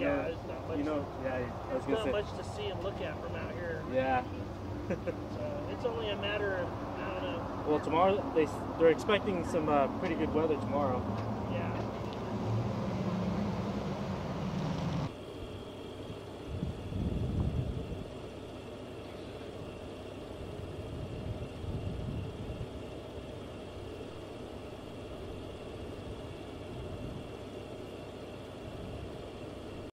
know. Yeah, I was There's gonna not say. much to see and look at from out here. Yeah. So it's only a matter of I don't know. Well, tomorrow they they're expecting some uh, pretty good weather tomorrow.